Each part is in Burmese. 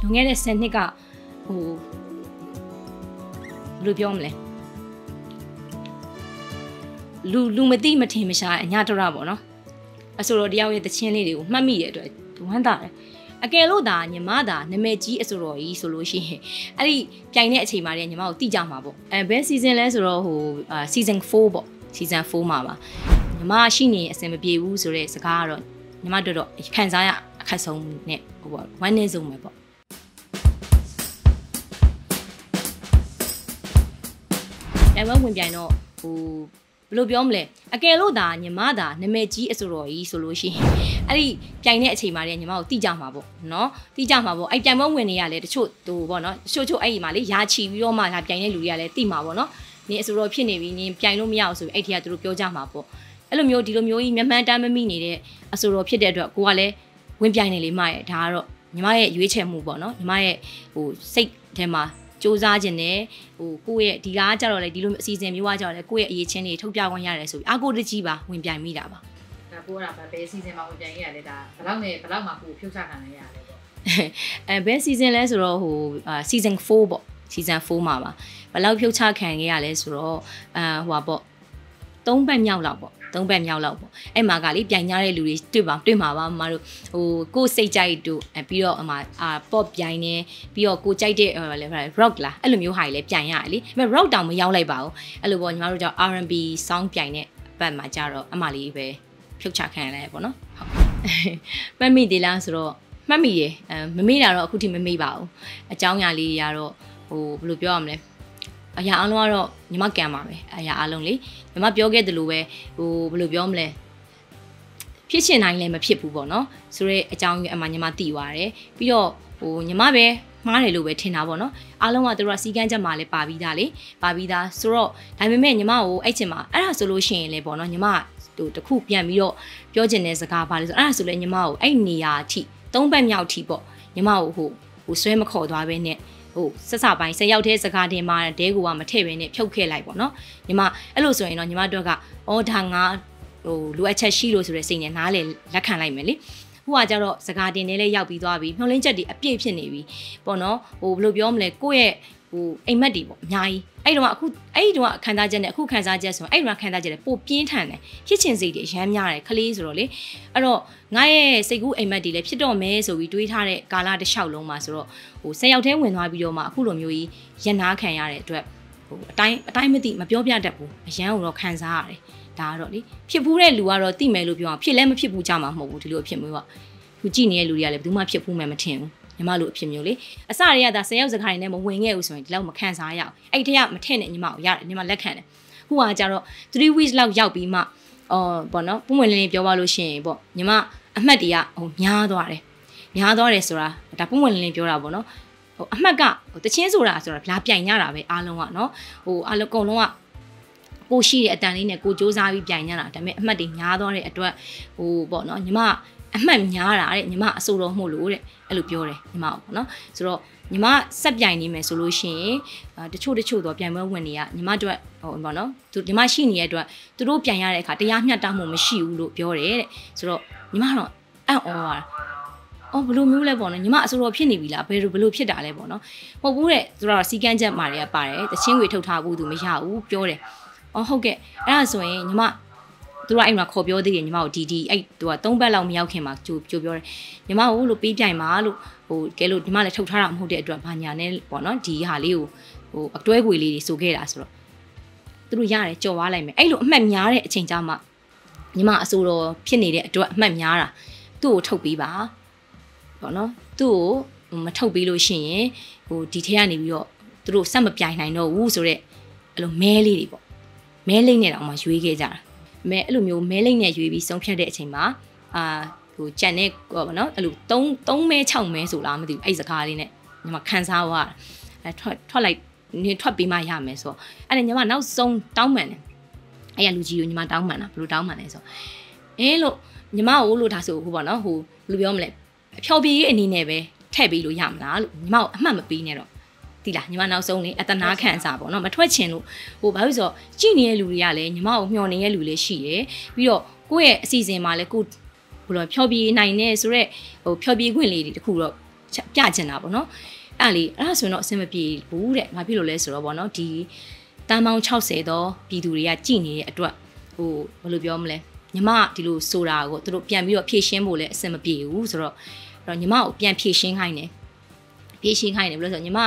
လွန်ခဲ့တဲ့10နှစ်ကဟိုဘယ်လိုပြောမလဲလူလူမသိမထင်မရှားအညာတရပေါ့နော်အဆိုတော်တယောက်ရဲ့တချင်းလေးတွေကိုမှတ်မိတဲ့အတွက်ဝမ်းသာတယ်အကယ်လို့ဒါညီမဒါနာမည်ကြီးအဆိုတော်ကြီးဆိုလို့ရှိရင်အဲ့ဒီပြိုင်တဲ့အချိန်မှာလည်းညီမကိုတိကြမှာပေါ့အဲဘယ် season လဲဆိုတော့ဟို season 4ပေါ့ season 4မှာပါညီမရှိနေအဆင်မပြေဘူးဆိုတဲ့စကားကတော့ညီမတို့တော့ခံစားရအခက်ဆုံးနဲ့ဟိုပေါ့ဝမ်းနေဆုံးပဲပေါ့ အဲဝဝင်ပြိုင်တော့ဟိုဘယ်လိုပြောမလဲအကယ်လို့ဒါညီမဒါနာမည်ကြီးအဆိုတော်ကြီးဆိုလို့ရှိရင်အဲ့ဒီပြိုင်တဲ့အချိန်မှာလည်းညီမကိုတိကြမှာပေါ့နော်တိကြမှာပေါ့အဲ့ပြိုင်ပွဲဝင်နေရလဲတချို့ဟိုပေါ့နော်ချို့ချို့အဲ့ဒီမှာလေရာချီပြီးတော့မှဒါပြိုင်တဲ့လူတွေကလည်းတိမှာပေါ့နော်နင်အဆိုတော်ဖြစ်နေပြီနင်ပြိုင်လို့မရအောင်ဆိုပြီးအဲ့ဒီကသူတို့ပြောကြမှာပေါ့အဲ့လိုမျိုးဒီလိုမျိုးကြီးမျက်မှန်တမ်းမမိနေတဲ့အဆိုတော်ဖြစ်တဲ့အတွက်ကိုကလည်းဝင်ပြိုင်နေလေမရဲ့ဒါကတော့ညီမရဲ့ရွေးချယ်မှုပေါ့နော်ညီမရဲ့ဟိုစိတ်ထဲမှာ စူးစမ်းခြင်းနဲ့ဟိုကိုယ့်ရဲ့ဒီကားကြတော့လေဒီလိုအစီအစဉ်မျိုးကကြတော့လေကိုယ့်ရဲ့အရေးချင်းတွေထုတ်ပြခွင့်ရတယ်ဆိုပြီးအာကိုတကြီးပါဝင်ပြိုင်မိတာပါဒါပိုးတာဘယ်စီစဉ်မှာဝင်ပြိုင်ရလဲဒါဘယ်လောက်နဲ့ဘယ်လောက်မှကိုဖြုတ်ချခံနိုင်ရလဲပေါ့အဲဘယ် season လဲဆိုတော့ဟို season 4ပေါ့ season 4မှာပါဘယ်လောက်ဖြုတ်ချခံခဲ့ရလဲဆိုတော့အာဟိုပါပေါ့၃ပတ်မြောက်လောက်ပေါ့ သုံးပတ်မြောက်လောက်ပေါ့အဲ့မှာကလေပြိုင်ကြတဲ့လူတွေတွေ့ပါတွေ့မှာပါမတို့ဟိုကိုစိတ်ကြိုက်တို့ပြီးတော့အမအာ pop ပြိုင်နေပြီးတော့ကိုကြိုက်တဲ့ဟိုလေ rock လားအဲ့လိုမျိုးဟာတွေလည်းပြိုင်ရတယ်လေအဲ့ rock တောင်မရောက်လိုက်ပါဘူးအဲ့လိုပေါ့ညီမတို့ကြောင့် R&B song ပြိုင်တဲ့ဘက်မှာကြတော့အမလေးပဲဖြုတ်ချခံရတယ်ပေါ့နော်ဟုတ်မှတ်မိသေးလားဆိုတော့မှတ်မိရယ်အဲမမေ့တာတော့အခုထိမမေ့ပါဘူးအကြောင်းအရာလေးတွေကတော့ဟိုဘယ်လိုပြောရမလဲ အရာအလုံးကတော့ညီမကံပါပဲအရာအလုံးလေညီမပြောခဲ့သလိုပဲဟိုဘယ်လိုပြောမလဲဖြစ်ချင်တိုင်းလည်းမဖြစ်ဘူးပေါ့နော်ဆိုတော့အကြောင်းအမှညီမသိသွားတယ်ပြီးတော့ဟိုညီမပဲမှားတယ်လို့ပဲထင်တာပေါ့နော်အားလုံးကတို့ကစီကန်းချက်မှာလည်းပါပြီးသားလေပါပြီးသားဆိုတော့ဒါပေမဲ့ညီမကိုအဲ့ချင်းမှာအဲ့ဒါဆိုလို့ရှိရင်လည်းပေါ့နော်ညီမဟိုတခုပြန်ပြီးတော့ပြောချင်တဲ့စကားပါလေဆိုအဲ့ဒါဆိုလည်းညီမကိုအဲ့နေရာအထိသုံးဘက်မြောက်အထိပေါ့ညီမကိုဟိုဟိုဆွဲမခေါ်သွားပဲနဲ့ ဟိုဆက်စပိုင်းဆက်ရောက်တဲ့စကားတင်မှာဒဲကူကမထည့်ဘဲနဲ့ဖြုတ်ခဲ့လိုက်ပေါ့နော်ညီမအဲ့လိုဆိုရင်တော့ညီမတို့ကအော်ဒါငါဟိုလိုအပ်ချက်ရှိလို့ဆိုတဲ့စိတ်နဲ့နားလေလက်ခံလိုက်မယ်လေဟိုကကြတော့စကားတင်နဲ့လည်းရောက်ပြီးသွားပြီမျောလင်းချက်တွေအပြည့်ဖြစ်နေပြီပေါ့နော်ဟိုဘယ်လိုပြောမလဲကိုယ့်ရဲ့ ဟိုအိမ်မက်တွေပေါ့အများကြီးအဲ့တော့အခုအဲ့ဒီတော့ခံစားချက်နဲ့အခုခံစားချက်ဆိုရင်အဲ့ဒီတော့ခံစားချက်တွေပိုပြင်းထန်တယ်ဖြစ်ချင်စိတ်တွေရမ်းများတယ်ခလေးဆိုတော့လေအဲ့တော့ငါရဲ့စိတ်ကူးအိမ်မက်တွေလည်းဖြစ်တော့မဲဆိုပြီးတွေးထားတဲ့ကာလတစ်လျှောက်လုံးမှာဆိုတော့ဟိုဆက်ရောက်ထဲဝင်သွားပြီးတော့မှအခုလိုမျိုးကြီးရန်နာခံရတဲ့အတွက်ဟိုအတိုင်းအတိုင်းမသိမပြောပြတတ်ဘူးအရန်ကိုတော့ခံစားရတယ်ဒါကတော့လေဖြစ်ဘူးတဲ့လူကတော့တိမယ်လို့ပြောအောင်ဖြစ်လဲမဖြစ်ဘူးကြမှာမဟုတ်ဘူးဒီလိုဖြစ်မျိုးကခုကြည့်နေတဲ့လူတွေကလည်းဘယ်သူမှဖြစ်ဘူးမှမထင်ဘူး ညီမလိုအဖြစ်မျိုးလေအစတွေကဒါ10ယောက်စကားတွေနဲ့မဝင်ခဲ့ဘူးဆိုရင်ဒီလောက်မခံစားရအောင်အဲ့ဒီထက်မထည့်နဲ့ညီမကိုရတယ်ညီမလက်ခံတယ်ခုကကြတော့3 weeks လောက်ရောက်ပြီးမှအော်ပေါ့နော်ပုံမှန်လေးလေးပြောပါလို့ရှိရင်ပေါ့ညီမအမှတ်တွေကဟိုများသွားတယ်များသွားတယ်ဆိုတာဒါပုံမှန်လေးလေးပြောတာပေါ့နော်ဟိုအမှတ်ကဟိုတချင်းဆိုတာဆိုတာလာပြိုင်ရတာပဲအားလုံးကနော်ဟိုအားလုံးအကုန်လုံးကကိုရှိတဲ့အတန်လေးနဲ့ကိုစူးစမ်းပြီးပြိုင်ရတာဒါပေမဲ့အမှတ်တွေများသွားတဲ့အတွက်ဟိုပေါ့နော်ညီမအမှတ်များတာတဲ့ညီမအဆိုတော်မှုလို့တဲ့ အဲ့လိုပြောတယ်ညီမပေါ့နော်ဆိုတော့ညီမဆက်ပြိုင်နေမယ်ဆိုလို့ရှိရင်တချို့တချို့တော့ပြိုင်ပွဲဝင်နေရညီမတို့ဟိုပေါ့နော်သူညီမရှိနေတဲ့အတွက်သူတို့ပြိုင်ရတဲ့အခါတရားမျှတမှုမရှိဘူးလို့ပြောတယ်တဲ့ဆိုတော့ညီမကတော့အံ့ဩပါအော်ဘလို့မျိုးလဲပေါ့နော်ညီမအစိုးရဖြစ်နေပြီလားဘယ်လိုဘလို့ဖြစ်တာလဲပေါ့နော်မဟုတ်ဘူးတဲ့သူတို့ကစီကန်းချက်မာတွေကပါတယ်တချင်းတွေထုတ်ထားဖို့သူမရဘူးပြောတယ်အော်ဟုတ်ကဲ့အဲ့ဒါဆိုရင်ညီမ သူတို့အဲ့မှာခေါ်ပြောသေးတယ်ညီမကိုဒီဒီအဲ့သူက၃ဘက်လောက်မရောက်ခင်မှာကြိုကြိုပြောတယ်ညီမကိုလို့ပေးပြိုင်ပါလို့ဟိုကဲလို့ညီမလည်းထုတ်ထားတာမဟုတ်တဲ့အတွက်ဘာညာနဲ့ပေါ့နော်ဒီဟာလေးကိုဟိုအတွဲခွေလေးတွေဆိုခဲ့တာဆိုတော့သူတို့ရတယ်ကြော်သွားလိုက်မယ်အဲ့လိုအမှတ်များတဲ့အချိန်ကြမှာညီမအစိုးရဖြစ်နေတဲ့အတွက်အမှတ်များတာသူ့ကိုထုတ်ပေးပါပေါ့နော်သူ့ကိုမထုတ်ပေးလို့ရှိရင်ဟိုဒီထဲကနေပြီးတော့သူတို့ဆက်မပြိုင်နိုင်တော့ဘူးဆိုတော့အဲ့လိုမဲလေးတွေပေါ့မဲလိမ့်နဲ့တောင်မှရွေးခဲ့ကြတာ မဲအဲ့လိုမျိုးမဲလိမ့်နဲ့ရွေးပြီးဆုံးဖြတ်တဲ့အချိန်မှာအာဟိုကြံတဲ့ပေါ့နော်အဲ့လို3 3မဲ6မဲဆိုလားမသိဘူးအဲ့စကားလေးနဲ့ညီမခန်းစားသွားအဲထွက်ထွက်လိုက်နေထွက်ပြီးမှရမယ်ဆိုအဲ့ဒါညီမနောက်ဆုံးတောင်းပန်တယ်အဲ့ရလူကြီးကိုညီမတောင်းပန်တာဘယ်လိုတောင်းပန်လဲဆိုအင်းလို့ညီမကိုလို့ဒါဆိုဟိုပေါ့နော်ဟိုဘယ်လိုပြောမလဲအဖျော်ပြေးအနေနဲ့ပဲထည့်ပေးလို့ရမလားလို့ညီမကိုအမှတ်မပေးနဲ့တော့ ဒီလားညီမနောက်ဆုံးနေအတနာခံစားပေါ့နော်မထွက်ချင်လို့ဟိုဘာလို့ဆိုတော့ကြည်နေတဲ့လူတွေကလည်းညီမကိုမျှော်နေတဲ့လူလည်းရှိတယ်ပြီးတော့ကိုယ့်ရဲ့အစီအစဉ်မှာလည်းကိုဘယ်လိုဖြောပြေးနိုင်နေဆိုတော့ဟိုဖြောပြေးခွင့်လေးတွေတခုတော့ပြချင်တာပေါ့နော်အဲ့လေအဲ့ဒါဆိုရင်တော့အဆင်မပြေဘူးတဲ့ဘာဖြစ်လို့လဲဆိုတော့ပေါ့နော်ဒီတန်ပေါင်း60တော့ပြည်သူတွေကကြည်နေတဲ့အတွက်ဟိုဘယ်လိုပြောမလဲညီမဒီလိုဆိုတာကိုသူတို့ပြန်ပြီးတော့ဖြည့်ရှင်းဖို့လည်းအဆင်မပြေဘူးဆိုတော့အဲ့တော့ညီမကိုပြန်ဖြည့်ရှင်းခိုင်းတယ်ဖြည့်ရှင်းခိုင်းတယ်ဘယ်လိုဆိုညီမ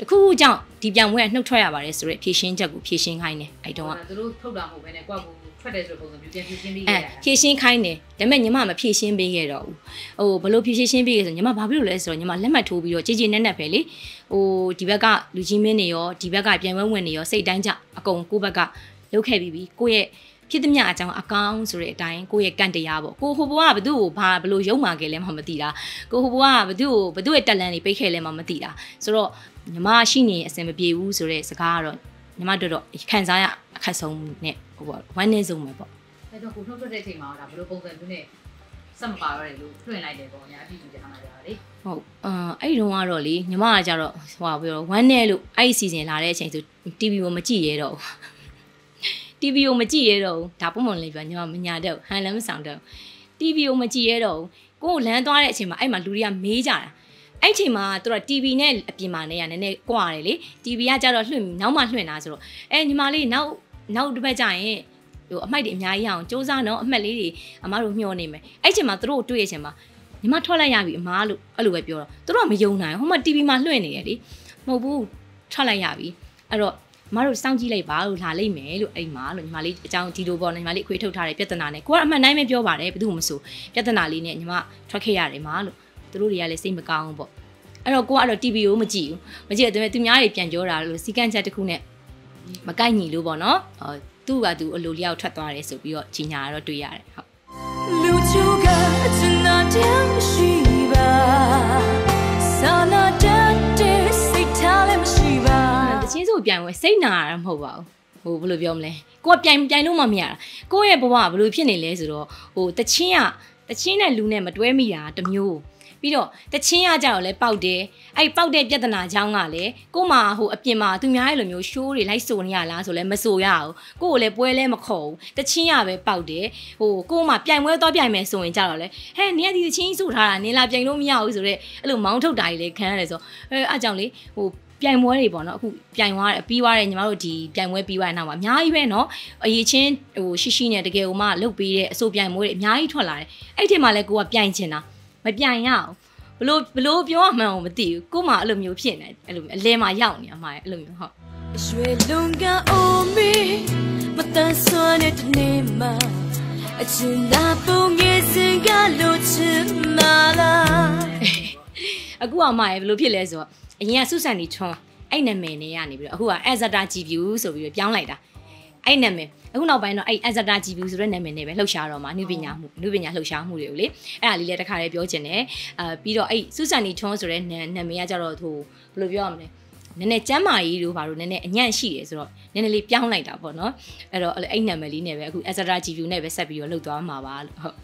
တခုခုကြောင့်ဒီပြန်ပွဲကနှုတ်ထွက်ရပါတယ်ဆိုတော့ဖြည့်ရှင်းချက်ကိုဖြည့်ရှင်းခိုင်းတယ်အဲ့တုန်းကသူတို့ထုတ်တာမဟုတ်ဘဲနဲ့ကိုယ့်ကိုထွက်တယ်ဆိုတဲ့ပုံစံမျိုးပြန်ဖြည့်ရှင်းပြီးရအဲတာဖြည့်ရှင်းခိုင်းတယ်ဒါပေမဲ့ညီမမဖြည့်ရှင်းပေးခဲ့တော့ဘူးဟိုဘလို့ဖြည့်ရှင်းပေးခဲ့ဆိုညီမဘာဖြစ်လို့လဲဆိုတော့ညီမလက်မှတ်ထိုးပြီးတော့ကြည်ကြည်နက်နက်ပဲလေဟိုဒီဘက်ကလူကြီးမင်းတွေရောဒီဘက်ကပြန်ဝဲဝင်တွေရောစိတ်တိုင်းကြအကုန်ကိုယ့်ဘက်ကလုပ်ခဲ့ပြီးပြီကိုယ့်ရဲ့ ဖြစ်သမျှအကြောင်းအကောင်းဆိုတဲ့အတိုင်းကိုယ့်ရဲ့ကန့်တရားပေါ့ကိုဟိုဘဝကဘသူ့ကိုဘာဘလို့ရုံမာခဲ့လဲမှမသိတာကိုဟိုဘဝကဘသူ့ကိုဘသူ့ရဲ့တက်လန်တွေပိတ်ခဲ့လဲမှမသိတာဆိုတော့ညီမရှိနေအဆင်မပြေဘူးဆိုတဲ့စကားကတော့ညီမတို့တော့ခံစားရအခက်ဆုံးနဲ့ဟိုပေါ့ဝမ်းနည်းဆုံးပဲပေါ့အဲ့တော့ကိုထုတ်ထွက်တဲ့အချိန်မှာဒါဘယ်လိုပုံစံမျိုးနဲ့စက်မပါရတယ်လို့ထွင်လိုက်တယ်ပေါ့ညာအပြည့်ကြည့်ထားမှာကြတာလေဟုတ်အာအဲ့ဒီတော့ကတော့လေညီမကကြတော့ဟိုပါပြောဝမ်းနဲ့လို့အဲ့ဒီစီစဉ်လာတဲ့အချိန်ဆို TV ကိုမကြည့်ရတော့ဘူး TV ကိုမကြည့်ရတော့ဘူးဒါပုံမှန်လေးပြောညီမမညာတော့ဟန်လည်းမဆောင်တော့ TV ကိုမကြည့်ရတော့ဘူးကိုကိုလမ်းသွားတဲ့အချိန်မှာအဲ့မှာလူတွေကမေးကြတာအဲ့ချိန်မှာသူတို့ TV နဲ့အပြင်မှာနေရနည်းနည်းကွာတယ်လေ TV ကကြတော့လွှင့်နောက်မှလွှင့်တာဆိုတော့အဲညီမလေးနောက်နောက်တစ်ပတ်ကျရင်ဟိုအမိုက်တွေအများကြီးအောင်စူးစမ်းတော့အမှတ်လေးတွေအမားတို့ညှောနေမယ်အဲ့ချိန်မှာသူတို့တွေ့ရချိန်မှာညီမထွက်လိုက်ရပြီအမားလို့အဲ့လိုပဲပြောတော့သူတို့ကမယုံနိုင်ဘူးဟိုမှာ TV မှာလွှင့်နေတယ်လေမဟုတ်ဘူးထွက်လိုက်ရပြီအဲ့တော့ညီ မတို့စောင့်ကြည့်လိုက်ပါလို့လာလိုက်မယ်လို့အဲ့မှာလို့ညီမလေးအကြောင်းဒီလိုပေါ့နော်ညီမလေးအခွေထုတ်ထားတဲ့ပြဿနာနဲ့ကိုကအမှန်တိုင်းပဲပြောပါတယ်ဘယ်သူမှမဆိုပြဿနာလေးနဲ့ညီမထွက်ခဲ့ရတယ်မှာလို့သူတို့တွေကလည်းစိတ်မကောင်းဘူးပေါ့အဲ့တော့ကိုကအဲ့တော့ TV ကိုမကြည့်ဘူးမကြည့်တဲ့သူများတွေပြန်ပြောတာလို့စီကန့်ချက်တစ်ခုနဲ့မကိုက်ညီလို့ပေါ့နော်ဟောသူ့ကသူအလိုလျောက်ထွက်သွားတယ်ဆိုပြီးတော့ကြီးညာတော့တွေ့ရတယ်ဟုတ်လူချိုကအချင်သာတရားမရှိ ချင်းဆိုပြိုင်ဝဲစိတ်နာရမှာမဟုတ်ပါဘူးဟိုဘယ်လိုပြောမလဲကိုကပြိုင်ပြိုင်လို့မှမရတာကိုယ့်ရဲ့ဘဝကဘယ်လိုဖြစ်နေလဲဆိုတော့ဟိုတချင်းကတချင်းနဲ့လူနဲ့မတွဲမိတာတစ်မျိုးပြီးတော့တချင်းရကြတော့လဲပေါက်တယ်အဲ့ပေါက်တဲ့ပြဿနာချောင်းကလည်းကို့မှာဟိုအပြင်မှာသူများရဲ့လိုမျိုးရှိုးတွေလိုက်ဆိုနေရလားဆိုလဲမဆိုရအောင်ကို့ကိုလည်းပွဲလဲမခေါ်ဘူးတချင်းရပဲပေါက်တယ်ဟိုကို့မှာပြိုင်ပွဲတော့ပြိုင်မယ်ဆိုရင်ကြတော့လဲဟဲ့နင်ကဒီတချင်းဆိုထားတာနင်လာပြိုင်လို့မရဘူးဆိုတော့အဲ့လိုမောင်းထုတ်တာကြီးလည်းခံရတယ်ဆိုအဲအားကြောင့်လေဟို ပြိုင်ပွဲတွေပေါ့နော်အခုပြိုင်သွားပြီးသွားတယ်ညီမတို့ဒီပြိုင်ပွဲပြီးသွားတဲ့နောက်မှာအများကြီးပဲနော်အရေးချင်းဟိုရှိရှိနဲ့တကယ်ဟိုမှလုတ်ပေးတဲ့အစိုးပြိုင်ပွဲတွေအများကြီးထွက်လာတယ်အဲ့ဒီထဲမှာလဲကိုကပြိုင်ချင်တာမပြိုင်ရအောင်ဘလို့ဘလို့ပြောရမှန်းကိုမသိဘူးကို့မှာအဲ့လိုမျိုးဖြစ်နေအဲ့လိုမျိုးအလဲမှာရောက်နေအမှားအဲ့လိုမျိုးဟုတ်ရွှေလုံကအိုမီမတန်ဆွမ်းတဲ့တနေ့မှာအချင်းသာပုံငယ်စင်ကလို့ချင်မလားအခုအမှားရဘလို့ဖြစ်လဲဆိုတော့ အရင်ကစုဆန်နေချွန်အဲ့နာမည်နဲ့ကနေပြီးတော့အခုက Azata GPU ဆိုပြီးတော့ပြောင်းလိုက်တာအဲ့နာမည်အခုနောက်ပိုင်းတော့အဲ့ Azata GPU ဆိုတဲ့နာမည်နဲ့ပဲလှုပ်ရှားတော့မှာနုပညာမှုနုပညာလှုပ်ရှားမှုတွေကိုလေအဲ့ဒါလေးလည်းတစ်ခါလေးပြောချင်တယ်အာပြီးတော့အဲ့စုဆန်နေချွန်ဆိုတဲ့နာမည်ကကြတော့ဟိုဘယ်လိုပြောရမလဲ နည်းနည်းကျမ်းမာရေးတို့ဘာလို့နည်းနည်းအညံ့ရှိတယ်ဆိုတော့နည်းနည်းလေးပြောင်းလိုက်တာပေါ့နော်အဲ့တော့အဲ့နာမည်လေးနဲ့ပဲအခု Azata GPU နဲ့ပဲဆက်ပြီးတော့လှုပ်သွားမှာပါလို့ဟုတ်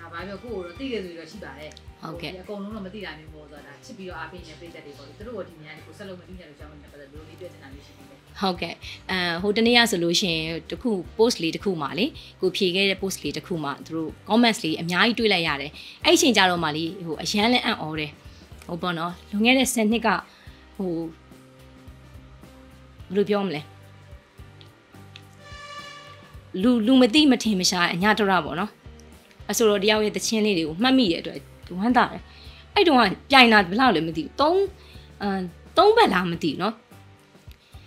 ဒါပါပြောကိုကိုတော့သိတယ်ဆိုတော့ရှိပါတယ်ဟုတ်ကဲ့ဒီအကုန်လုံးတော့မသိတာမျိုးပေါ့ဆိုတာဒါချစ်ပြီးတော့အားပေးနေပြည့်တဲ့တွေပေါ့လေသူတို့ကဒီနေရာကိုဆက်လို့မသိနိုင်လို့ကြောင်းနေပတ်သက်လို့လေးပြည့်နေတာမျိုးရှိတယ်ဟုတ်ကဲ့အဲဟိုတနေ့ကဆိုလို့ရှိရင်တခု post လေးတခုမှလေကိုဖြေခဲ့တဲ့ post လေးတခုမှသူတို့ comments လေးအများကြီးတွေ့လိုက်ရတယ်အဲ့ဒီအချိန်ကြတော့မှလေဟိုအရန်လဲအံ့ဩတယ်ဟိုပေါ့နော်လွန်ခဲ့တဲ့10နှစ်ကဟို ဘယ်လိုပြောမလဲလူလူမသိမထင်မရှားအညာတော်ရပေါ့နော်အဆိုတော်တယောက်ရဲ့တခြင်းလေးတွေကိုမှတ်မိတဲ့အတွက်ဝမ်းသာတယ်အဲ့တုန်းကပြိုင်တာဘယ်လောက်လဲမသိဘူး3အမ်3ဘက်လားမသိဘူးနော်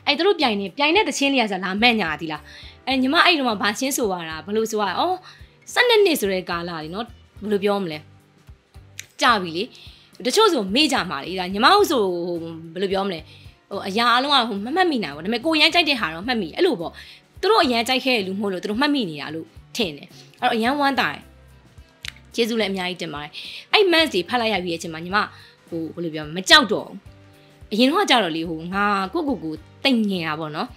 အဲ့တို့ပြိုင်နေပြိုင်တဲ့တချင်းလေးကဆိုလာမဲ့ညာသီလားအဲ့ညီမအဲ့တော့မှဘာချင်းဆိုရတာဘလို့ဆိုရအော်12နှစ်ဆိုတဲ့ကာလလीနော်ဘယ်လိုပြောမလဲကြပြီလေတချို့ဆိုမေ့ကြမှာလေဒါညီမတို့ဆိုဘယ်လိုပြောမလဲ ဟိုအရာအလုံးကဟိုမမှတ်မိနိုင်ဘူးဒါပေမဲ့ကိုရမ်းကြိုက်တဲ့ဟာတော့မှတ်မိအဲ့လိုပေါ့သူတို့အရန်ကြိုက်ခဲ့တဲ့လူမဟုတ်လို့သူတို့မှတ်မိနေတာလို့ထင်တယ်အဲ့တော့အရန်ဝမ်းတာတယ်ကျေးဇူးလည်းအများကြီးတင်ပါတယ်အဲ့ mass တွေဖတ်လိုက်ရပြီးတဲ့အချိန်မှာညီမဟိုဘယ်လိုပြောမကြောက်တော့ဘူးအရင်တော့ကြောက်တော့လေဟိုငါကိုကိုကိုတိတ်ငင်တာပေါ့နော်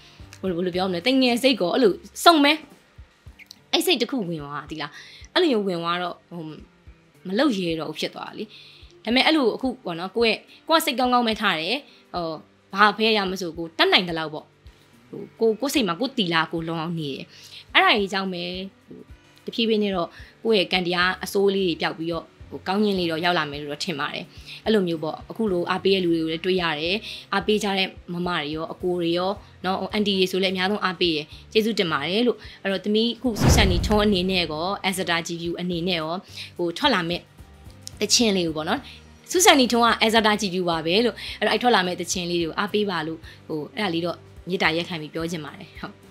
ဘယ်လိုဘယ်လိုပြောမလဲတိတ်ငင်စိတ်ကောအဲ့လိုစုံမဲအဲ့စိတ်တစ်ခုဝင်သွားတာဒီလားအဲ့လိုမျိုးဝင်သွားတော့ဟိုမလုတ်ရဲတော့ဘူးဖြစ်သွားတာလေဒါပေမဲ့အဲ့လိုအခုပေါ့နော်ကိုယ့်ရဲ့ကိုယ့်စိတ်ကောင်းကောင်းပဲထားတယ်ဟို ဘာဖဲရမစို့ကိုတတ်နိုင်တယ်လို့ပေါ့ဟိုကိုကိုစိတ်မှာကိုတီလာကိုလုံအောင်နေတယ်အဲ့ဒါကြီးကြောင့်ပဲဟိုတဖြည်းဖြည်းနဲ့တော့ကိုယ့်ရဲ့ကန်တရားအစိုးလေးတွေပျောက်ပြီးတော့ဟိုကောင်းရင်လေးတော့ရောက်လာမယ်လို့တော့ထင်ပါတယ်အဲ့လိုမျိုးပေါ့အခုလိုအားပေးရလူတွေကိုလည်းတွေ့ရတယ်အားပေးကြတဲ့မမတွေရောအကိုတွေရောနော်အန်တီတွေဆိုလည်းအများဆုံးအားပေးရကျေးဇူးတင်ပါတယ်လို့အဲ့တော့သမီးအခုဆူဆန်နီထုံးအနေနဲ့ကော Asada GVU အနေနဲ့ရောဟိုထွက်လာမဲ့တချင်းလေးကိုပေါ့နော် ဆူဆန်နီထွန်းက Azata GVU ပါပဲလို့အဲ့တော့အဲ့ထွက်လာမဲ့တချင်းလေးတွေကိုအားပေးပါလို့ဟိုအဲ့ဒါလေးတော့မေတ္တာရက်ခံပြီးပြောချင်ပါတယ်ဟုတ်